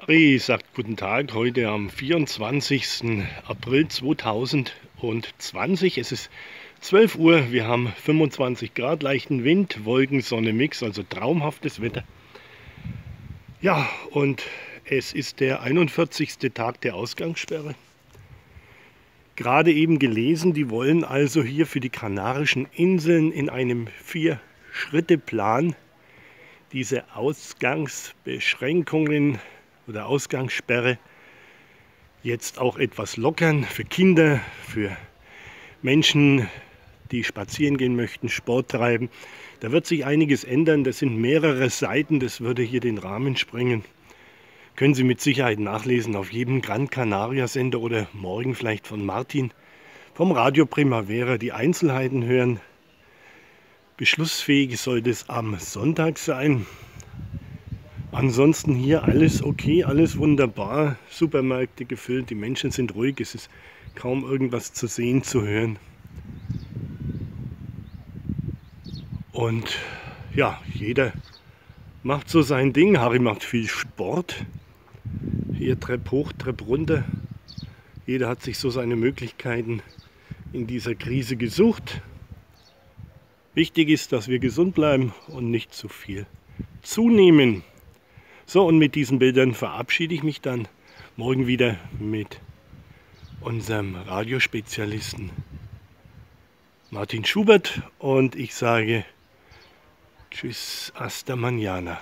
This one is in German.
Harry sagt guten Tag, heute am 24. April 2020. Es ist 12 Uhr, wir haben 25 Grad, leichten Wind, Wolken, Sonne, Mix, also traumhaftes Wetter. Ja, und es ist der 41. Tag der Ausgangssperre. Gerade eben gelesen, die wollen also hier für die Kanarischen Inseln in einem Vier-Schritte-Plan diese Ausgangsbeschränkungen oder Ausgangssperre jetzt auch etwas lockern für Kinder, für Menschen, die spazieren gehen möchten, Sport treiben. Da wird sich einiges ändern. Das sind mehrere Seiten, das würde hier den Rahmen sprengen. Können Sie mit Sicherheit nachlesen auf jedem Gran Canaria Sender oder morgen vielleicht von Martin vom Radio Primavera die Einzelheiten hören. Beschlussfähig sollte es am Sonntag sein. Ansonsten hier alles okay, alles wunderbar. Supermärkte gefüllt, die Menschen sind ruhig, es ist kaum irgendwas zu sehen, zu hören. Und ja, jeder macht so sein Ding. Harry macht viel Sport. Hier Trepp hoch, Trepp runter. Jeder hat sich so seine Möglichkeiten in dieser Krise gesucht. Wichtig ist, dass wir gesund bleiben und nicht zu viel zunehmen. So, und mit diesen Bildern verabschiede ich mich dann morgen wieder mit unserem Radiospezialisten Martin Schubert und ich sage Tschüss, hasta mañana.